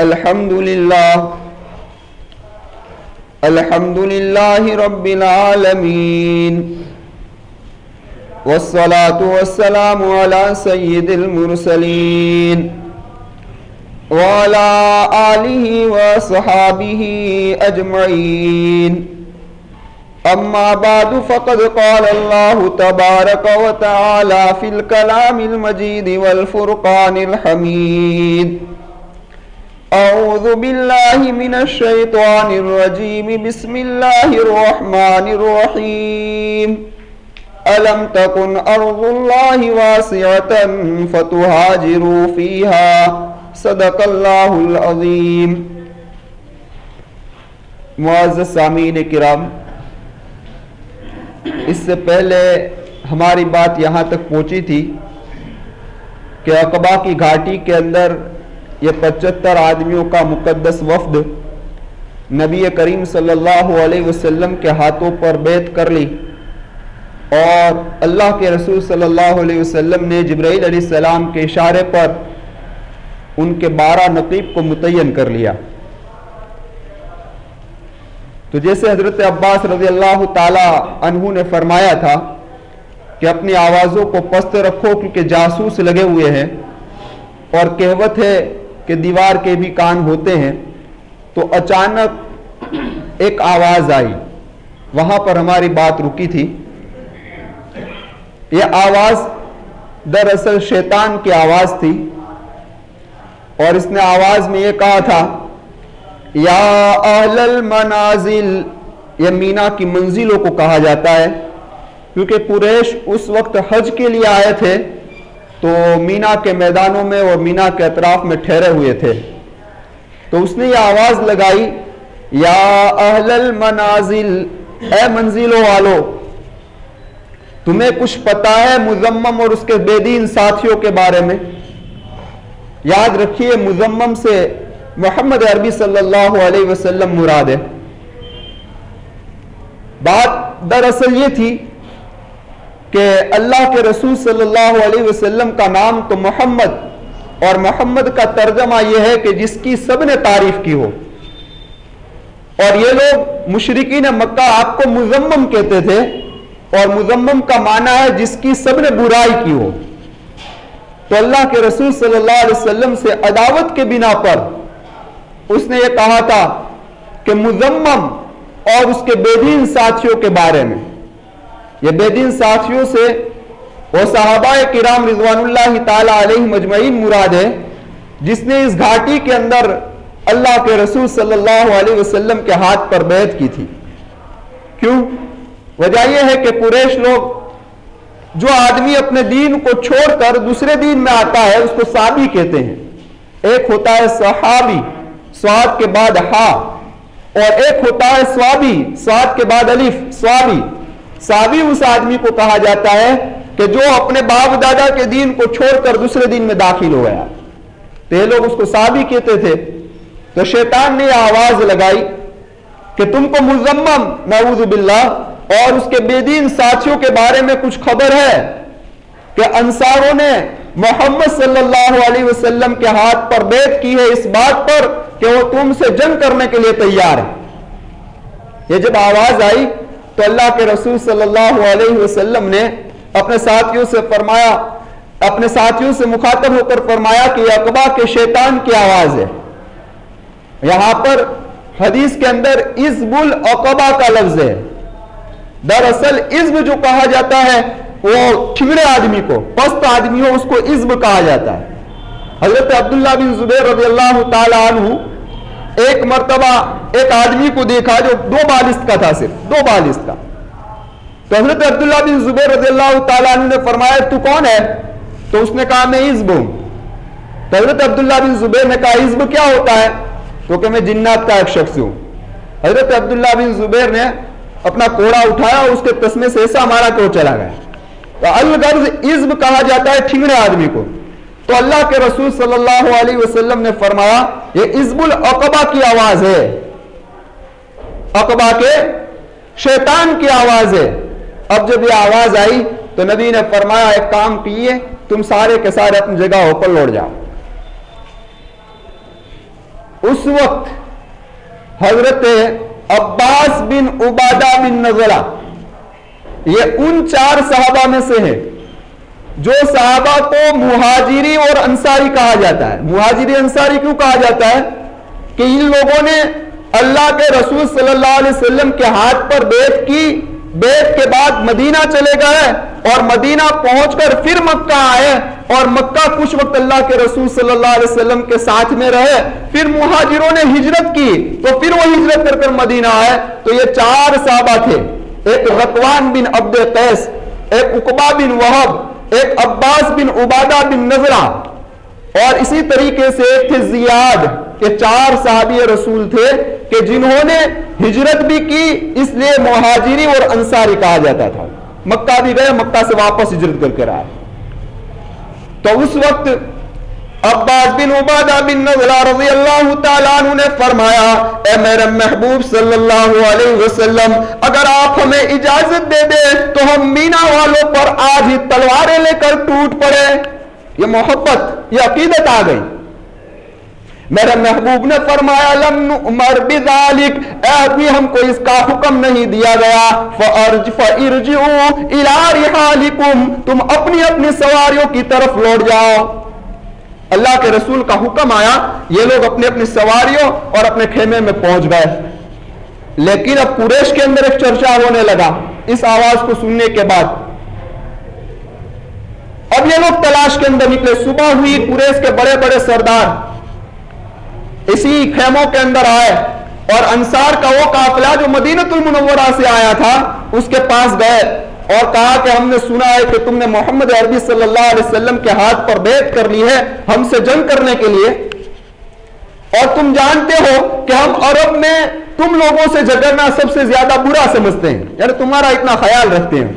الحمد لله الحمد لله رب العالمين والصلاة والسلام على سيد المرسلين وعلى آله وصحابه أجمعين أما بعد فقد قال الله تبارك وتعالى في الكلام المجيد والفرقان الحميد أعوذ بالله من الشيطان الرجيم. بسم الله الرحمن الرحيم. ألم تكن أرض الله واسعة فتهاجروا فيها؟ صدق اللہ العظیم معزز سامعین کرام، اس سے پہلے ہماری بات یہاں تک پہنچی تھی کہ اقبا کی گھاٹی کے اندر یہ پچہتر آدمیوں کا مقدس وفد نبی کریم صلی اللہ علیہ وسلم کے ہاتھوں پر بیت کر لی اور اللہ کے رسول صلی اللہ علیہ وسلم نے جبرائیل علیہ السلام کے اشارے پر ان کے بارہ نقیب کو متعین کر لیا۔ تو جیسے حضرت عباس رضی اللہ تعالی عنہ نے فرمایا تھا کہ اپنی آوازوں کو پست رکھو کیونکہ جاسوس لگے ہوئے ہیں اور کہوت ہے کہ دیوار کے بھی کان ہوتے ہیں، تو اچانک ایک آواز آئی۔ وہاں پر ہماری بات رکی تھی۔ یہ آواز دراصل شیطان کی آواز تھی۔ اور اس نے آواز میں یہ کہا تھا، یا اہل المنازل، یہ مینا کی منزلوں کو کہا جاتا ہے، کیونکہ قریش اس وقت حج کے لیے آئے تھے۔ تو مینا کے میدانوں میں اور مینا کے اطراف میں ٹھہرے ہوئے تھے۔ تو اس نے یہ آواز لگائی، یا اہل المنازل اے منزلوں والو، تمہیں کچھ پتا ہے مزمم اور اس کے بے دین ساتھیوں کے بارے میں؟ یاد رکھیے مزمم سے محمد عربی صلی اللہ علیہ وسلم مراد ہے۔ بات دراصل یہ تھی کہ اللہ کے رسول صلی اللہ علیہ وسلم کا نام تو محمد اور محمد کا ترجمہ یہ ہے کہ جس کی سب نے تعریف کی ہو۔ اور یہ لوگ مشرقین مکہ آپ کو مزمم کہتے تھے اور مزمم کا معنی ہے جس کی سب نے برائی کی ہو۔ تو اللہ کے رسول صلی اللہ علیہ وسلم سے عداوت کے بنا پر اس نے یہ کہا تھا کہ مزمم اور اس کے بے دین ساتھیوں کے بارے میں۔ یہ بے دین ساتھیوں سے وہ صحابہ کرام رضوان اللہ تعالی علیہ مجمعین مراد ہے جس نے اس گھاٹی کے اندر اللہ کے رسول صلی اللہ علیہ وسلم کے ہاتھ پر بیعت کی تھی۔ کیوں؟ وجہ یہ ہے کہ قریش لوگ جو آدمی اپنے دین کو چھوڑ کر دوسرے دین میں آتا ہے، اس کو صحابی کہتے ہیں۔ ایک ہوتا ہے صحابی سواد کے بعد ہا، اور ایک ہوتا ہے سوابی سواد کے بعد الف، سوابی۔ صحابی اس آدمی کو کہا جاتا ہے کہ جو اپنے باپ دادا کے دین کو چھوڑ کر دوسرے دین میں داخل ہو گیا۔ تو یہ لوگ اس کو صحابی کہتے تھے۔ تو شیطان نے یہ آواز لگائی کہ تم کو مزمم نعوذ باللہ، اور اس کے بے دین ساتھیوں کے بارے میں کچھ خبر ہے کہ انصاروں نے محمد صلی اللہ علیہ وسلم کے ہاتھ پر بیت کی ہے اس بات پر کہ وہ تم سے جنگ کرنے کے لیے تیار ہے یہ جب آواز آئی تو اللہ کے رسول صلی اللہ علیہ وسلم نے اپنے ساتھیوں سے فرمایا، اپنے ساتھیوں سے مخاطب ہو کر فرمایا کہ یہ اقبا کے شیطان کی آواز ہے۔ یہاں پر حدیث کے اندر عزب العقبہ کا لفظ ہے۔ دراصل عزب جو کہا جاتا ہے، وہ ٹھگڑے آدمی کو، پست آدمی ہو اس کو عزب کہا جاتا ہے۔ حضرت عبداللہ بن زبیر رضی اللہ تعالی عنہ ایک مرتبہ ایک آدمی کو دیکھا جو دو بالست کا تھا صرف، دو بالست کا۔ تو حضرت عبداللہ بن زبیر رضی اللہ تعالی عنہ نے فرمایا، تو کون ہے؟ تو اس نے کہا، میں عزب ہوں۔ تو حضرت عبداللہ بن زبیر نے کہا عزب کیا ہوتا ہے؟ تو کہ میں جنات کا ایک شخص ہوں۔ حضرت عبداللہ بن زبیر نے اپنا کوڑا اٹھایا اور اس کے تسمے سے ایسا مارا کہ وہ چلا گیا۔ تو الغرض عزب کہا جاتا ہے ٹھگڑے آدمی کو۔ تو اللہ کے رسول صلی اللہ علیہ وسلم نے فرمایا یہ عزب العقبہ کی آواز ہے۔ عقبہ کے شیطان کی آواز ہے۔ اب جب یہ آواز آئی تو نبی نے فرمایا، ایک کام کیے تم سارے کے سارے اپنی جگہوں پر لوٹ جاؤ۔ اس وقت حضرت عباس بن عبادہ بن نظرہ یہ ان چار صحابہ میں سے ہے جو صحابہ کو مہاجری اور انصاری کہا جاتا ہے۔ مہاجری انصاری کیوں کہا جاتا ہے؟ کہ ان لوگوں نے اللہ کے رسول صلی اللہ علیہ وسلم کے ہاتھ پر بیت کی۔ بیت کے بعد مدینہ چلے گئے اور مدینہ پہنچ کر پھر مکہ آئے اور مکہ کچھ وقت اللہ کے رسول صلی اللہ علیہ وسلم کے ساتھ میں رہے۔ پھر مہاجروں نے ہجرت کی۔ تو پھر وہ ہجرت کر کر مدینہ آئے۔ تو یہ چار صحابہ تھے۔ ایک رقوان بن عبد قیس ایک اقبا بن وحب ایک عباس بن عبادہ بن نظرہ، اور اسی طریقے سے ایک تھے زیاد کہ چار صحابی رسول تھے کہ جنہوں نے ہجرت بھی کی، اس لیے مہاجری اور انصاری کہا جاتا تھا۔ مکہ بھی گئے، مکہ سے واپس ہجرت کر کے آئے تو اس وقت عباس بن عبادہ بن نظرہ رضی اللہ تعالیٰ عنہ نے فرمایا، اے میرے محبوب صلی اللہ علیہ وسلم، اگر آپ ہمیں اجازت دے دے تو ہم مینا والوں پر آج ہی تلواریں لے کر ٹوٹ پڑے۔ یہ محبت، یہ عقیدت آ گئی۔ میرے محبوب نے فرمایا، لم نؤمر بذالک اے ابھی ہم کو اس کا حکم نہیں دیا گیا۔ فارج فارجعوا الى رحالکم تم اپنی اپنی سواریوں کی طرف لوٹ جاؤ۔ اللہ کے رسول کا حکم آیا، یہ لوگ اپنی اپنی سواریوں اور اپنے خیمے میں پہنچ گئے۔ لیکن اب قریش کے اندر ایک چرچا ہونے لگا اس آواز کو سننے کے بعد۔ اب یہ لوگ تلاش کے اندر نکلے۔ صبح ہوئی، قریش کے بڑے بڑے سردار اسی خیموں کے اندر آئے اور انصار کا وہ قافلہ جو مدینت المنورہ سے آیا تھا، اس کے پاس گئے۔ اور کہا کہ ہم نے سنا ہے کہ تم نے محمد عربی صلی اللہ علیہ وسلم کے ہاتھ پر بیعت کر لی ہے ہم سے جنگ کرنے کے لیے۔ اور تم جانتے ہو کہ ہم عرب میں تم لوگوں سے جگرنا سب سے زیادہ برا سمجھتے ہیں یعنی تمہارا اتنا خیال رکھتے ہیں۔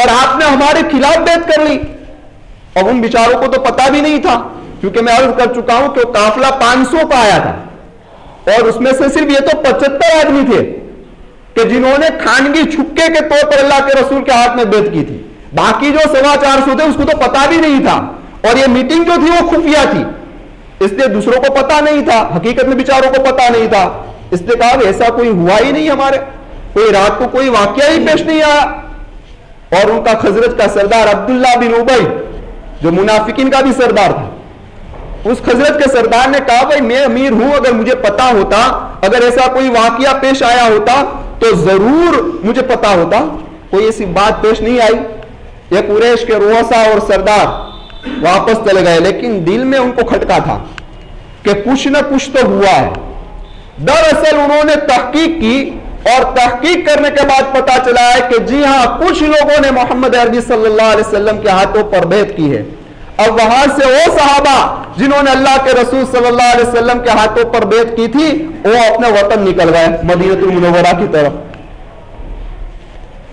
اور آپ نے ہمارے خلاف بیعت کر لی۔ اور ان بیچاروں کو تو پتا بھی نہیں تھا، کیونکہ میں عرض کر چکا ہوں کہ وہ قافلہ پانچ سو کا آیا تھا۔ اور اس میں سے صرف یہ تو پچہتر آدمی تھے۔ کہ جنہوں نے خانگی چھکے کے طور پر اللہ کے رسول کے ہاتھ میں بیت کی تھی۔ باقی جو سوا چار سو تھے، اس کو تو پتا بھی نہیں تھا۔ اور یہ میٹنگ جو تھی، وہ خفیہ تھی۔ اس لیے دوسروں کو پتا نہیں تھا، حقیقت میں بیچاروں کو پتا نہیں تھا۔ اس لیے کہا ایسا کوئی ہوا ہی نہیں ہمارے۔ کوئی رات کو کوئی واقعہ ہی پیش نہیں آیا۔ اور ان کا خزرت کا سردار عبداللہ بن ابئی جو منافقین کا بھی سردار تھا۔ اس خزرت کے سردار نے کہا، بھائی، میں امیر ہوں، اگر مجھے پتا ہوتا، اگر ایسا کوئی واقعہ پیش آیا ہوتا تو ضرور مجھے پتا ہوتا کوئی ایسی بات پیش نہیں آئی۔ یہ قریش کے روحسا اور سردار واپس چلے گئے، لیکن دل میں ان کو کھٹکا تھا کہ کچھ نہ کچھ تو ہوا ہے۔ دراصل انہوں نے تحقیق کی اور تحقیق کرنے کے بعد پتا چلا ہے کہ جی ہاں کچھ لوگوں نے محمد عربی صلی اللہ علیہ وسلم کے ہاتھوں پر بیت کی ہے۔ اب وہاں سے وہ صحابہ جنہوں نے اللہ کے رسول صلی اللہ علیہ وسلم کے ہاتھوں پر بیت کی تھی، وہ اپنے وطن نکل گئے مدینت المنورہ کی طرف۔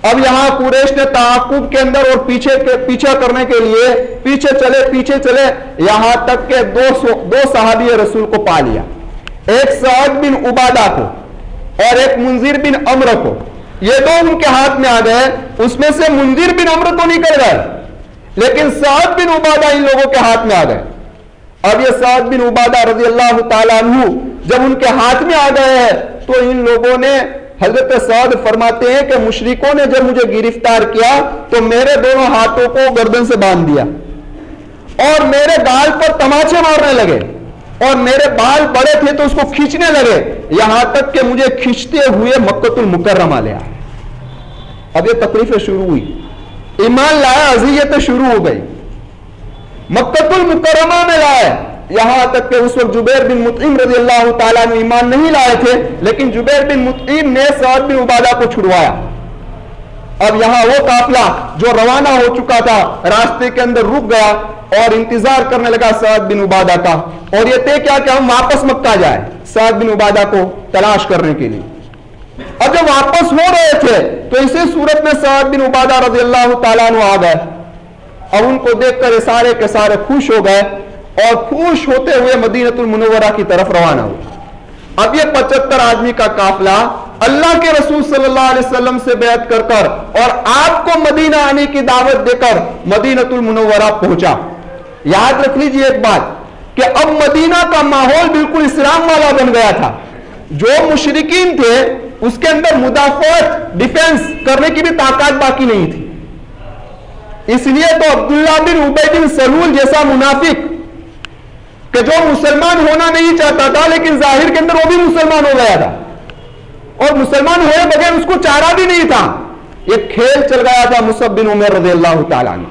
اب یہاں قریش نے تعاقب کے اندر اور پیچھے کے پیچھا کرنے کے لیے پیچھے چلے پیچھے چلے، یہاں تک کہ دو دو صحابی رسول کو پا لیا۔ ایک سعد بن عبادہ کو اور ایک منظر بن امر کو۔ یہ دو ان کے ہاتھ میں آ گئے، اس میں سے منظر بن امر تو نکل گئے۔ لیکن سعد بن عبادہ ان لوگوں کے ہاتھ میں آ گئے۔ اب یہ سعد بن عبادہ رضی اللہ تعالیٰ عنہ جب ان کے ہاتھ میں آ گئے ہیں تو ان لوگوں نے حضرت سعد فرماتے ہیں کہ مشرکوں نے جب مجھے گرفتار کیا تو میرے دونوں ہاتھوں کو گردن سے باندھ دیا۔ اور میرے گال پر تماچے مارنے لگے۔ اور میرے بال بڑے تھے تو اس کو کھینچنے لگے۔ یہاں تک کہ مجھے کھینچتے ہوئے مکت المکرمہ لیا اب یہ تکلیفیں شروع ہوئی۔ ایمان لایا، اذیتیں شروع ہو گئی۔ مکت المکرمہ میں لائے یہاں تک کہ اس وقت جبیر بن مطعیم رضی اللہ تعالیٰ نے ایمان نہیں لائے تھے، لیکن جبیر بن مطعیم نے سعد بن عبادہ کو چھڑوایا۔ اب یہاں وہ قافلہ جو روانہ ہو چکا تھا، راستے کے اندر رک گیا اور انتظار کرنے لگا سعد بن عبادہ کا۔ اور یہ طے کیا کہ ہم واپس مکہ جائے سعد بن عبادہ کو تلاش کرنے کے لیے۔ اب جب واپس ہو رہے تھے، تو اسی صورت میں سعد بن عبادہ رضی اللہ تعالیٰ عنہ آ گئے۔ اب ان کو دیکھ کر سارے کے سارے خوش ہو گئے اور خوش ہوتے ہوئے مدینت المنورہ کی طرف روانہ ہوئے۔ اب یہ پچہتر آدمی کا قافلہ اللہ کے رسول صلی اللہ علیہ وسلم سے بیعت کر کر اور آپ کو مدینہ آنے کی دعوت دے کر مدینت المنورہ پہنچا۔ یاد رکھ لیجیے ایک بات کہ اب مدینہ کا ماحول بالکل اسلام والا بن گیا تھا۔ جو مشرقین تھے اس کے اندر مدافعت ڈیفنس کرنے کی بھی طاقت باقی نہیں تھی۔ اس لیے تو عبداللہ بن عبید بن سلول جیسا منافق کہ جو مسلمان ہونا نہیں چاہتا تھا، لیکن ظاہر کے اندر وہ بھی مسلمان ہو گیا تھا۔ اور مسلمان ہوئے بغیر اس کو چارہ بھی نہیں تھا۔ یہ کھیل چل گیا تھا مصب بن عمر رضی اللہ تعالیٰ نے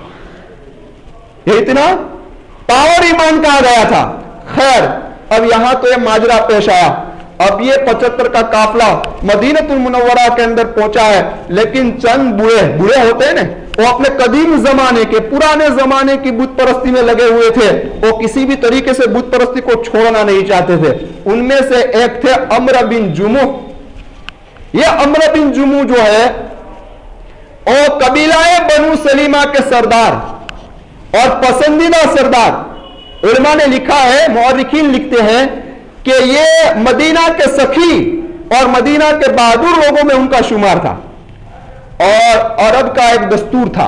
یہ اتنا پاور ایمان کہا گیا تھا۔ خیر، اب یہاں تو یہ ماجرا پیش آیا۔ اب یہ پچہتر کا قافلہ مدینت المنورہ کے اندر پہنچا ہے، لیکن چند بوڑھے بوڑھے ہوتے ہیں نا، وہ اپنے قدیم زمانے کے، پرانے زمانے کی بت پرستی میں لگے ہوئے تھے۔ وہ کسی بھی طریقے سے بت پرستی کو چھوڑنا نہیں چاہتے تھے۔ ان میں سے ایک تھے امر بن جمو یہ امر بن جمو جو ہے اور قبیلہ بنو سلیمہ کے سردار اور پسندیدہ سردار۔ علماء نے لکھا ہے مورخین لکھتے ہیں کہ یہ مدینہ کے سخی اور مدینہ کے بہادر لوگوں میں ان کا شمار تھا۔ اور عرب کا ایک دستور تھا۔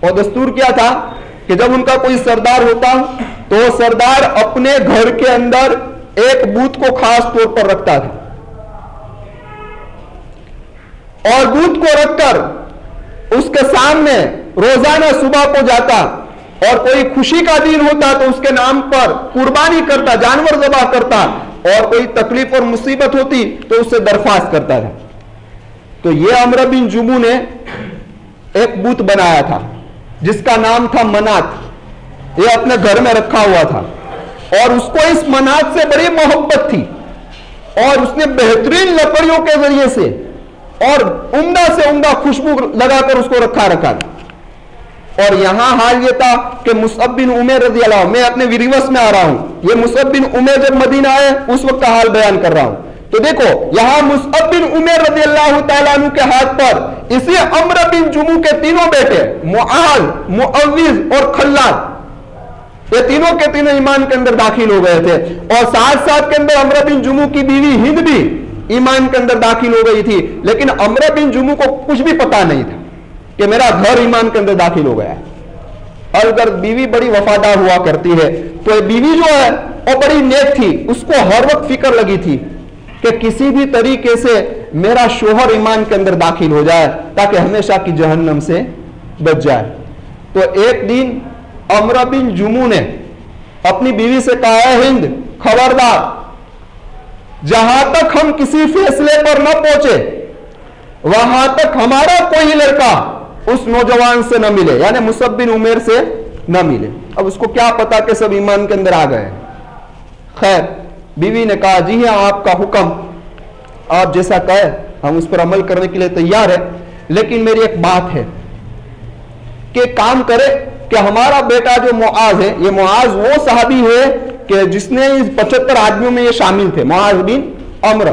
اور دستور کیا تھا کہ جب ان کا کوئی سردار ہوتا تو سردار اپنے گھر کے اندر ایک بوت کو خاص طور پر رکھتا تھا۔ اور بوت کو رکھ کر اس کے سامنے روزانہ صبح کو جاتا اور کوئی خوشی کا دن ہوتا تو اس کے نام پر قربانی کرتا، جانور ذبح کرتا۔ اور کوئی تکلیف اور مصیبت ہوتی تو اس سے درخواست کرتا تھا۔ تو یہ امر بن جمو نے ایک بوت بنایا تھا، جس کا نام تھا منات۔ یہ اپنے گھر میں رکھا ہوا تھا۔ اور اس کو اس منات سے بڑی محبت تھی۔ اور اس نے بہترین لکڑیوں کے ذریعے سے اور عمدہ سے عمدہ خوشبو لگا کر اس کو رکھا رکھا تھا۔ اور یہاں حال یہ تھا کہ مصعب بن عمر رضی اللہ میں اپنے ویریوس میں آ رہا ہوں۔ یہ مصعب بن عمر جب مدینہ آئے، اس وقت کا حال بیان کر رہا ہوں۔ تو دیکھو، یہاں مصعب بن عمر رضی اللہ تعالیٰ عنہ کے ہاتھ پر اسی عمر بن جمو کے تینوں بیٹے، معاذ معوض اور خلاد، یہ تینوں کے تینوں ایمان کے اندر داخل ہو گئے تھے۔ اور ساتھ ساتھ کے اندر عمر بن جمو کی بیوی ہند بھی ایمان کے اندر داخل ہو گئی تھی۔ لیکن عمر بن جمو کو کچھ بھی پتا نہیں تھا۔ کہ میرا گھر ایمان کے اندر داخل ہو گیا ہے۔ اور اگر بیوی بڑی وفادار ہوا کرتی ہے، تو بیوی جو ہے، وہ بڑی نیک تھی۔ اس کو ہر وقت فکر لگی تھی کہ کسی بھی طریقے سے میرا شوہر ایمان کے اندر داخل ہو جائے، تاکہ ہمیشہ کی جہنم سے بچ جائے۔ تو ایک دن امر بن جمو نے اپنی بیوی سے کہا ہے ہند، خبردار، جہاں تک ہم کسی فیصلے پر نہ پہنچے، وہاں تک ہمارا کوئی لڑکا اس نوجوان سے نہ ملے یعنی مصب بن عمیر سے نہ ملے۔ اب اس کو کیا پتا کہ سب ایمان کے اندر آ گئے خیر، بیوی نے کہا جی ہاں آپ کا حکم۔ آپ جیسا کہے، ہم اس پر عمل کرنے کے لیے تیار ہے لیکن میری ایک بات ہے کہ کام کرے کہ ہمارا بیٹا جو معاذ ہے، یہ معاذ وہ صحابی ہے کہ جس نے پچہتر آدمیوں میں یہ شامل تھے۔ معاذ بن امر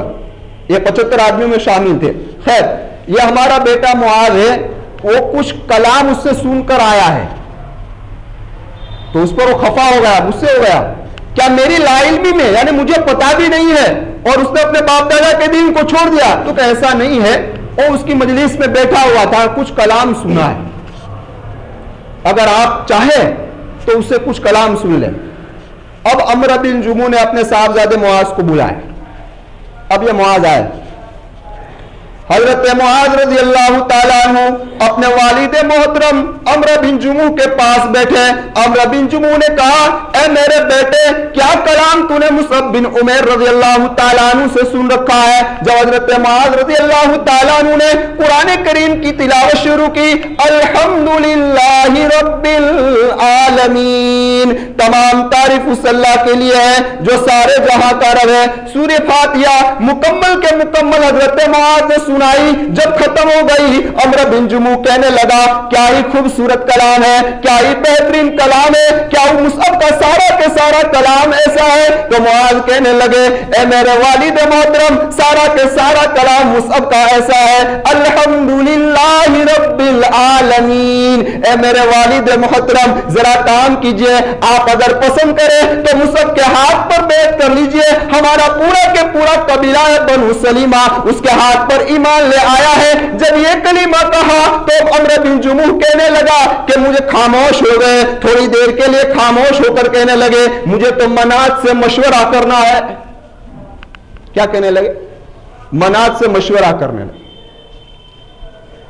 یہ پچہتر آدمیوں میں شامل تھے۔ خیر، یہ ہمارا بیٹا معاذ ہے۔ وہ کچھ کلام اس سے سن کر آیا ہے۔ تو اس پر وہ خفا ہو گیا، غصے ہو گیا۔ کیا میری لا علمی میں یعنی مجھے پتا بھی نہیں ہے، اور اس نے اپنے باپ دادا کے دین کو چھوڑ دیا۔ تو کہ ایسا نہیں ہے، وہ اس کی مجلس میں بیٹھا ہوا تھا، کچھ کلام سنا ہے۔ اگر آپ چاہیں تو اس سے کچھ کلام سن لیں۔ اب امر بن جمو نے اپنے صاحبزادے معاذ کو بلایا اب یہ معاذ آئے۔ حضرت معاذ رضی اللہ تعالیٰ عنہ اپنے والد محترم امر بن جمو کے پاس بیٹھے۔ امر بن جمو نے کہا، اے میرے بیٹے، کیا کلام تو نے مصعب بن عمیر رضی اللہ تعالیٰ عنہ سے سن رکھا ہے؟ جب حضرت معاذ رضی اللہ تعالیٰ عنہ نے قرآن کریم کی تلاوت شروع کی، الحمدللہ رب العالمین۔ تمام تعریف اس اللہ کے لیے ہے جو سارے جہاں کا رب ہے۔ سورہ فاتحہ مکمل کے مکمل حضرت معاذ نے سن سنائی، جب ختم ہو گئی عمر بن جمو کہنے لگا، کیا ہی خوبصورت کلام ہے؟ کیا ہی بہترین کلام ہے؟ کیا وہ مصعب کا سارا کے سارا کلام ایسا ہے؟ تو معاذ کہنے لگے، اے میرے والد محترم، سارا کے سارا کلام مصعب کا ایسا ہے۔ الحمدللہ رب العالمین۔ اے میرے والد محترم، ذرا کام کیجیے۔ آپ اگر پسند کریں تو مصحف کے ہاتھ پر بیعت کر لیجیے۔ ہمارا پورا کے پورا قبیلہ ہے بنو سلیمہ۔ اس کے ہاتھ پر ایمان لے آیا ہے۔ جب یہ کلمہ کہا تو عمر بن جموح کہنے لگا کہ مجھے خاموش ہو گئے۔ تھوڑی دیر کے لیے خاموش ہو کر کہنے لگے، مجھے تو مناج سے مشورہ کرنا ہے۔ کیا کہنے لگے؟ مناج سے مشورہ کرنے لگے۔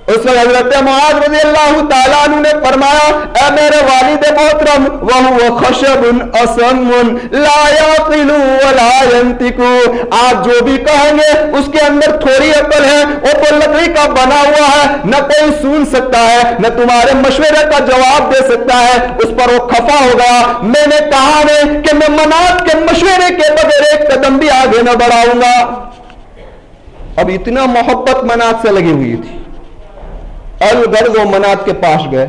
اس وقت حضرت معاذ رضی اللہ تعالیٰ عنہ نے فرمایا، اے میرے والد محترم، وہو خشب اسم لا یاقلو ولا ینتکو آپ جو بھی کہیں گے، اس کے اندر تھوڑی عقل ہے، وہ تو لکڑی کا بنا ہوا ہے، نہ کوئی سن سکتا ہے، نہ تمہارے مشورے کا جواب دے سکتا ہے۔ اس پر وہ خفا ہو گیا۔ میں نے کہا ہے کہ میں منات کے مشورے کے بغیر ایک قدم بھی آگے نہ بڑھاؤں گا۔ اب اتنا محبت منات سے لگی ہوئی تھی۔ الغرض و منات کے پاس گئے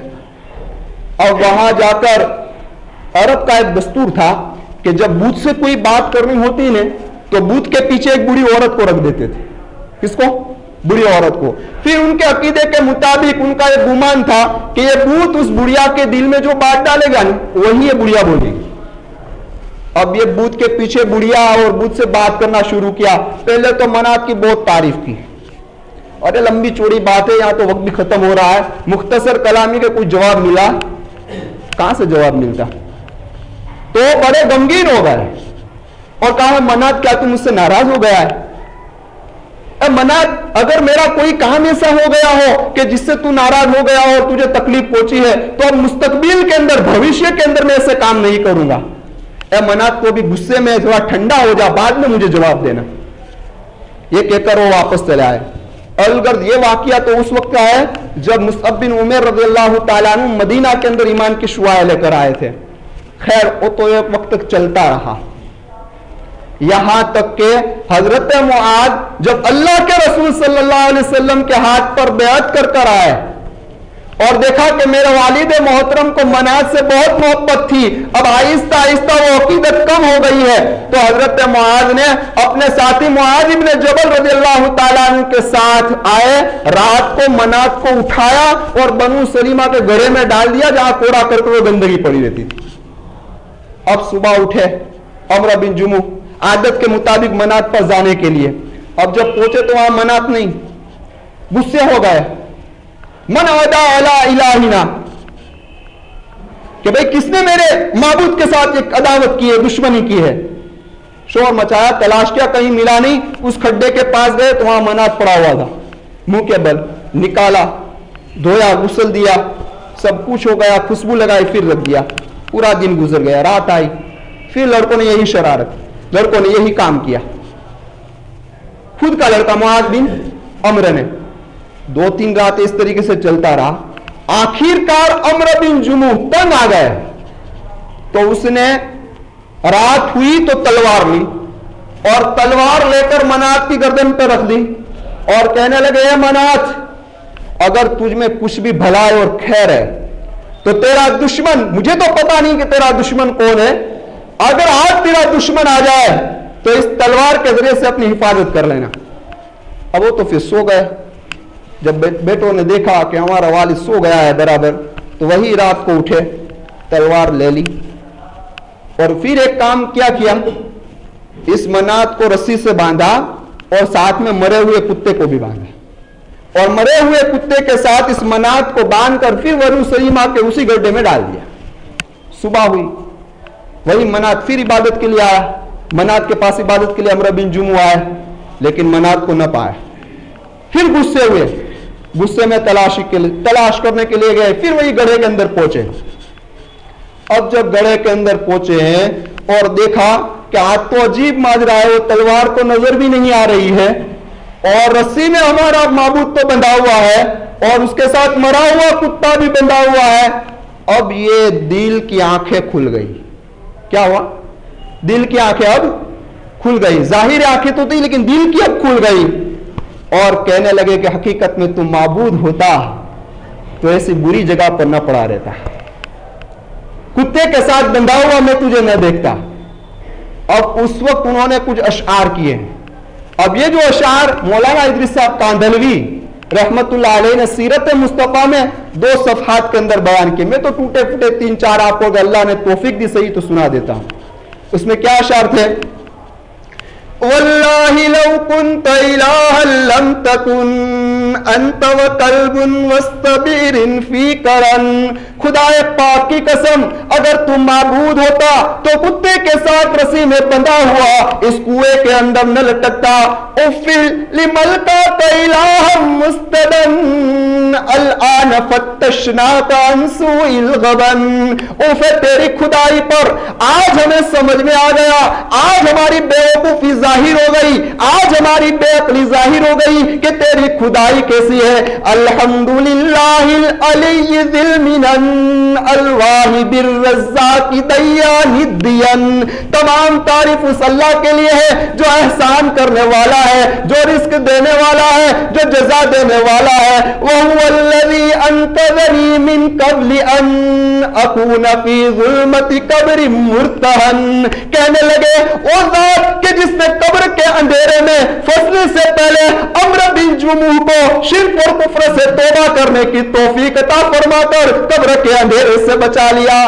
اور وہاں جا کر عرب کا ایک دستور تھا کہ جب بوت سے کوئی بات کرنی ہوتی نے تو بوت کے پیچھے ایک بڑی عورت کو رکھ دیتے تھے۔ کس کو؟ بڑی عورت کو۔ پھر ان کے عقیدے کے مطابق ان کا ایک گمان تھا کہ یہ بوت اس بڑیا کے دل میں جو بات ڈالے گا وہی یہ بڑیا بولے گی۔ اب یہ بوت کے پیچھے بڑیا اور بوت سے بات کرنا شروع کیا۔ پہلے تو منات کی بہت تعریف کی۔ اور یہ لمبی چوڑی بات ہے، یہاں تو وقت بھی ختم ہو رہا ہے۔ مختصر کلامی کے کچھ جواب ملا۔ کہاں سے جواب ملتا؟ تو بڑے غمگین ہو گئے۔ اور کہا منات کیا تم مجھ سے ناراض ہو گیا ہے؟ منات اگر میرا کوئی کام ایسا ہو گیا ہو کہ جس سے تو ناراض ہو گیا ہو اور تجھے تکلیف پہنچی ہے، تو اب مستقبل کے اندر، بھوشیہ کے اندر میں ایسے کام نہیں کروں گا۔ اے منات کو بھی غصے میں تھوڑا ٹھنڈا ہو جا، بعد میں مجھے جواب دینا۔ یہ کہہ کر وہ واپس چلے آئے۔ الگرد یہ واقعہ تو اس وقت کا ہے جب مصعب بن عمر رضی اللہ تعالیٰ عنہ مدینہ کے اندر ایمان کی شعائیں لے کر آئے تھے۔ خیر، وہ تو ایک وقت تک چلتا رہا۔ یہاں تک کہ حضرت معاد جب اللہ کے رسول صلی اللہ علیہ وسلم کے ہاتھ پر بیعت کر کر آئے اور دیکھا کہ میرے والد محترم کو مناج سے بہت محبت تھی، اب آہستہ آہستہ وہ عقیدت کم ہو گئی ہے۔ تو حضرت معاذ نے اپنے ساتھی معاذ ابن جبل رضی اللہ تعالیٰ عنہ کے ساتھ آئے، رات کو مناج کو اٹھایا اور بنو سلیمہ کے گھڑے میں ڈال دیا جہاں کوڑا کر کے وہ گندگی پڑی رہتی تھی۔ اب صبح اٹھے عمر بن جمع عادت کے مطابق منات پر جانے کے لیے۔ اب جب پہنچے تو وہاں منات نہیں، غصے ہو گئے۔ من عدا علا الہنا کہ بھئی کس نے میرے معبود کے ساتھ ایک عداوت کی ہے، دشمنی کی ہے؟ شور مچایا، تلاش کیا، کہیں ملا نہیں، اس کھڈے کے پاس گئے تو وہاں منات پڑا ہوا تھا۔ منہ کے بل نکالا، دھویا، غسل دیا، سب کچھ ہو گیا، خوشبو لگائی، پھر رکھ دیا۔ پورا دن گزر گیا، رات آئی۔ پھر لڑکوں نے یہی شرارت، لڑکوں نے یہی کام کیا۔ خود کا لڑکا معاذ بن عمر نے دو تین رات اس طریقے سے چلتا رہا۔ آخر کار امر بن جمو تنگ آ گئے۔ تو اس نے رات ہوئی تو تلوار لی اور تلوار لے کر منات کی گردن پہ رکھ دی اور کہنے لگے، اے منات اگر تجھ میں کچھ بھی بھلائی اور خیر ہے تو تیرا دشمن، مجھے تو پتا نہیں کہ تیرا دشمن کون ہے، اگر آج تیرا دشمن آ جائے تو اس تلوار کے ذریعے سے اپنی حفاظت کر لینا۔ اب وہ تو پھر سو گئے۔ جب بیٹوں نے دیکھا کہ ہمارا والد سو گیا ہے برابر، تو وہی رات کو اٹھے، تلوار لے لی۔ اور پھر ایک کام کیا کیا؟ اس منات کو رسی سے باندھا اور ساتھ میں مرے ہوئے کتے کو بھی باندھا۔ اور مرے ہوئے کتے کے ساتھ اس منات کو باندھ کر پھر ورو سلیمہ کے اسی گڈھے میں ڈال دیا۔ صبح ہوئی، وہی منات پھر عبادت کے لیے آیا۔ منات کے پاس عبادت کے لیے امر بن جمعہ آئے، لیکن منات کو نہ پائے پھر غصے ہوئے۔ غصے میں تلاش کے لیے تلاش کرنے کے لیے گئے، پھر وہی گڑھے کے اندر پہنچے۔ اب جب گڑھے کے اندر پہنچے ہیں اور دیکھا کہ آج تو عجیب ماجرا ہے، وہ تلوار کو نظر بھی نہیں آ رہی ہے اور رسی میں ہمارا معبود تو بندھا ہوا ہے اور اس کے ساتھ مرا ہوا کتا بھی بندھا ہوا ہے۔ اب یہ دل کی آنکھیں کھل گئی۔ کیا ہوا؟ دل کی آنکھیں اب کھل گئی۔ ظاہر آنکھیں تو تھی لیکن دل کی اب کھل گئی۔ اور کہنے لگے کہ حقیقت میں تم معبود ہوتا تو ایسی بری جگہ پر نہ پڑا رہتا۔ کتے کے ساتھ بندھا ہوا میں تجھے نہ دیکھتا۔ اب اس وقت انہوں نے کچھ اشعار کیے۔ اب یہ جو اشعار مولانا ادریس صاحب کاندلوی رحمت اللہ علیہ نے سیرت مصطفیٰ میں دو صفحات کے اندر بیان کی میں تو ٹوٹے پھوٹے تین چار آپ کو اگر اللہ نے توفیق دی، صحیح تو سنا دیتا ہوں۔ اس میں کیا اشار تھے؟ والله لو كنت إلها لم تكن أنت وكلب واستبير في كرن. خدا پاک کی قسم، اگر تم معبود ہوتا تو کتے کے ساتھ رسی میں بندھا ہوا اس کوئے کے اندر نہ لٹکتا۔ افل لملکا الہ مستدن، الان فتشنا کا انسو الغبن اوفے تیری خدائی پر، آج ہمیں سمجھ میں آ گیا۔ آج ہماری بے وقوفی ظاہر ہو گئی۔ آج ہماری بے عقلی ظاہر ہو گئی کہ تیری خدائی کیسی ہے۔ الحمدللہ العلی ذل منن الواہب الرزاق دیان الدین تمام تعریف اس اللہ کے لیے ہے جو احسان کرنے والا ہے، جو رزق دینے والا ہے، جو جزا دینے والا ہے۔ وہو الذی انتظری من قبل ان اکون فی ظلمت قبر مرتہن کہنے لگے وہ ذات کہ جس نے قبر کے اندھیرے میں فصل سے پہلے امر بن جموح کو شرک اور کفر سے توبہ کرنے کی توفیق عطا فرما کر قبر کے اندھیرے سے بچا لیا۔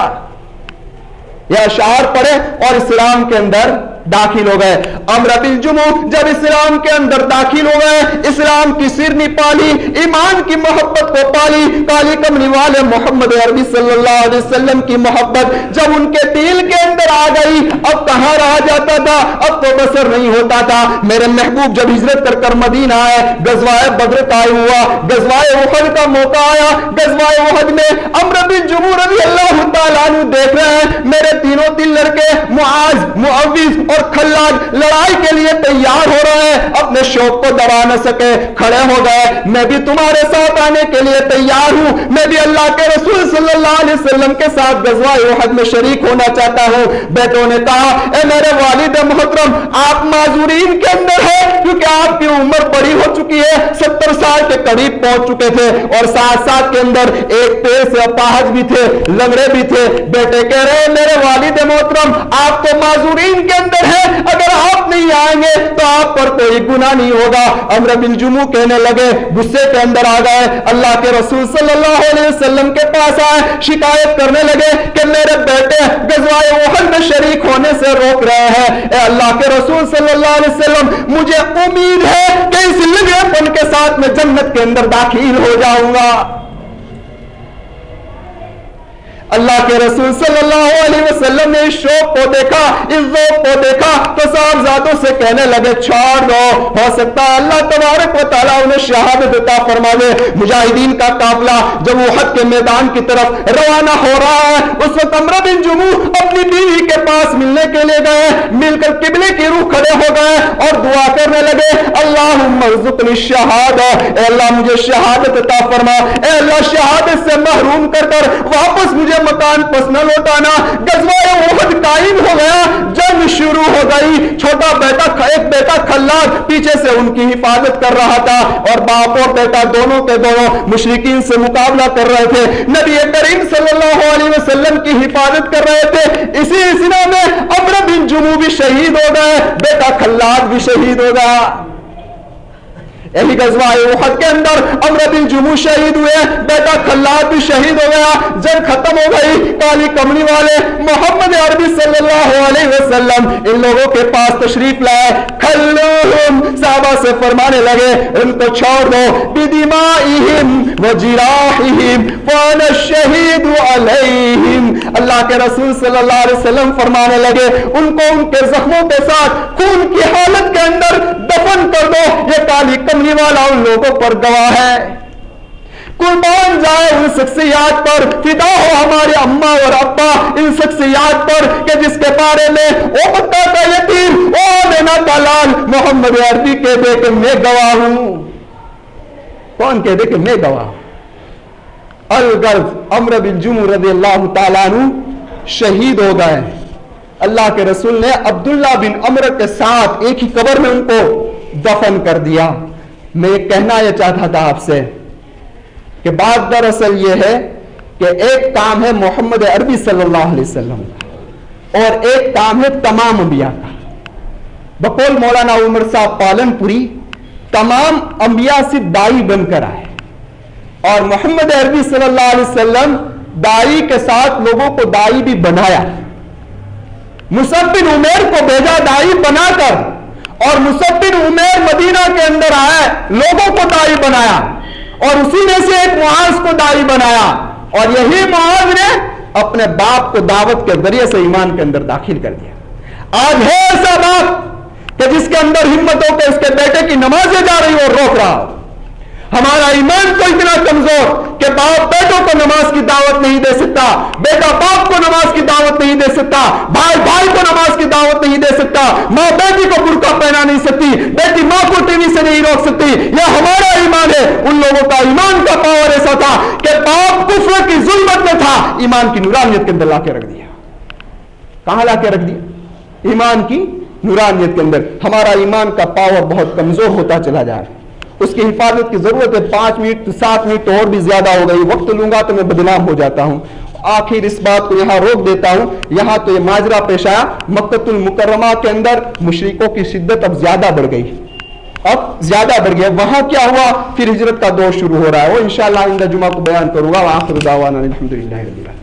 یہ اشعار پڑھے اور اسلام کے اندر داخل ہو گئے۔ امر بن جب اسلام کے اندر داخل ہو گئے، اسلام کی سرنی پالی، ایمان کی محبت کو پالی، کالی کمنی والے محمد عربی صلی اللہ علیہ وسلم کی محبت جب ان کے دل کے اندر آ گئی، اب کہاں رہا جاتا تھا؟ اب تو بسر نہیں ہوتا تھا۔ میرے محبوب جب ہجرت کر کر مدینہ آئے گزوائے بدر کا ہوا گزوائے احد کا موقع آیا۔ گزوائے احد میں امر بن جموع رضی اللہ تعالیٰ دیکھ رہے ہیں۔ میرے تینوں تین لڑکے، معاذ معوض اور کھلاج لڑائی کے لیے تیار ہو رہا ہے، اپنے شوق کو دبا نہ سکے، کھڑے ہو گئے۔ میں بھی تمہارے ساتھ آنے کے لیے تیار ہوں۔ میں بھی اللہ کے رسول صلی اللہ علیہ وسلم کے ساتھ غزوہ احد میں شریک ہونا چاہتا ہوں۔ بیٹوں نے کہا، اے میرے والد محترم، آپ معذورین کے اندر ہے کیونکہ آپ کی عمر بڑی ہو چکی ہے، ستر سال کے قریب پہنچ چکے تھے اور ساتھ ساتھ کے اندر ایک پیر سے اپاہج بھی تھے، لنگڑے بھی تھے۔ بیٹے کہہ رہے ہیں، میرے والد محترم، آپ تو معذورین کے اندر ہے اگر آپ نہیں آئیں گے تو آپ پر کوئی گناہ نہیں ہوگا۔ امر بن جمو کہنے لگے، غصے کے اندر آ گئے۔ اللہ کے رسول صلی اللہ علیہ وسلم کے پاس آئے، شکایت کرنے لگے کہ میرے بیٹے غزوائے احد میں شریک ہونے سے روک رہے ہیں۔ اے اللہ کے رسول صلی اللہ علیہ وسلم، مجھے امید ہے کہ اس لگے پن کے ساتھ میں جنت کے اندر داخل ہو جاؤں گا۔ اللہ کے رسول صلی اللہ علیہ وسلم نے اس شوق کو دیکھا اس ذوق کو دیکھا، تو صاحبزادوں سے کہنے لگے، چھوڑ دو، ہو سکتا ہے اللہ تبارک و تعالیٰ انہیں شہادت عطا فرما دے مجاہدین کا قافلہ جب وحد کے میدان کی طرف روانہ ہو رہا ہے، اس وقت عمرہ بن جموع اپنی بیوی کے پاس ملنے کے لیے گئے۔ مل کر قبلے کی روح کھڑے ہو گئے اور دعا کرنے لگے، اللہم ارزقنی شہادہ اے اللہ مجھے شہادت عطا فرما، اے اللہ شہادت سے محروم کر کر واپس مجھے مکان پس نہ لوٹانا، غزوہ احد قائم ہو گیا، جنگ شروع ہو گئی۔ چھوٹا بیٹا ایک بیٹا خلاد پیچھے سے ان کی حفاظت کر رہا تھا اور باپ اور بیٹا دونوں کے دونوں مشرقین سے مقابلہ کر رہے تھے۔ نبی کریم صلی اللہ علیہ وسلم کی حفاظت کر رہے تھے۔ اسی سنا میں امر بن جمو بھی شہید ہو گئے، بیٹا خلاد بھی شہید ہو گیا۔ یہی غزوہ احد کے اندر، امر بن جمو شہید ہوئے بیٹا خلاد بھی شہید ہو گیا، جنگ ختم ہو گئی کالی کمنی والے محمد عربی صلی اللہ علیہ وسلم ان لوگوں کے پاس تشریف لائے۔ کھلوہم صحابہ سے فرمانے لگے، ان کو چھوڑ دو۔ بدمائہم و جراحہم فانا الشہید علیہم۔ اللہ کے رسول صلی اللہ علیہ وسلم فرمانے لگے، ان کو ان کے زخموں کے ساتھ، خون کی حالت کے اندر دفن کر دو۔ یہ کالی کمنی والا ان لوگوں پر گواہ ہے۔ قربان جائے ان شخصیات پر۔ فدا ہو ہمارے اما اور ابا ان شخصیات پر کہ جس کے بارے میں او بتا کا یتیم او دینا کا لال محمد عربی کے دے کہ میں گواہ ہوں۔ کون کہہ دے کہ میں گواہ؟ ہوں الغرض امر بن جمع رضی اللہ تعالیٰ عنہ شہید ہو گئے۔ اللہ کے رسول نے عبداللہ بن عمر کے ساتھ ایک ہی قبر میں ان کو دفن کر دیا۔ میں یہ کہنا یہ چاہتا تھا آپ سے کہ بات دراصل یہ ہے کہ ایک کام ہے محمد عربی صلی اللہ علیہ وسلم کا اور ایک کام ہے تمام انبیاء کا۔ بقول مولانا عمر صاحب پالن پوری تمام انبیاء سے دائی بن کر آئے اور محمد عربی صلی اللہ علیہ وسلم دائی کے ساتھ لوگوں کو دائی بھی بنایا۔ مصب بن عمیر کو بھیجا دائی بنا کر۔ اور مصبر عمیر مدینہ کے اندر آئے، لوگوں کو دائی بنایا، اور اسی میں سے ایک معاذ کو دائی بنایا، اور یہی معاذ نے اپنے باپ کو دعوت کے ذریعے سے ایمان کے اندر داخل کر دیا۔ آج ہے ایسا باپ کہ جس کے اندر ہمت ہو کے اس کے بیٹے کی نمازیں جا رہی ہو اور روک رہا ہو ہمارا ایمان تو اتنا کمزور کہ باپ بیٹوں کو نماز کی دعوت نہیں دے سکتا، بیٹا باپ کو نماز کی دعوت نہیں دے سکتا، بھائی بھائی کو نماز کی دعوت نہیں دے سکتا، ماں بیٹی کو برقع پہنا نہیں سکتی، بیٹی ماں کو ٹی وی سے نہیں روک سکتی، یہ ہمارا ایمان ہے۔ ان لوگوں کا ایمان کا پاور ایسا تھا کہ باپ کفر کی ظلمت میں تھا، ایمان کی نورانیت کے اندر لا کے رکھ دیا۔ کہاں لا کے رکھ دیا؟ ایمان کی نورانیت کے اندر۔ ہمارا ایمان کا پاور بہت کمزور ہوتا چلا جا رہا ہے۔ اس کی حفاظت کی ضرورت ہے، پانچ منٹ سات منٹ اور بھی زیادہ ہو گئی، وقت لوں گا تو میں بدنام ہو جاتا ہوں۔ آخر اس بات کو یہاں روک دیتا ہوں، یہاں تو یہ ماجرہ پیش آیا مکت المکرمہ کے اندر مشرقوں کی شدت اب زیادہ بڑھ گئی۔ اب زیادہ بڑھ گیا وہاں کیا ہوا؟ پھر ہجرت کا دور شروع ہو رہا ہے۔ وہ انشاءاللہ اللہ جمعہ کو بیان کروں گا آخر دعوانا الحمدللہ رب العالمین۔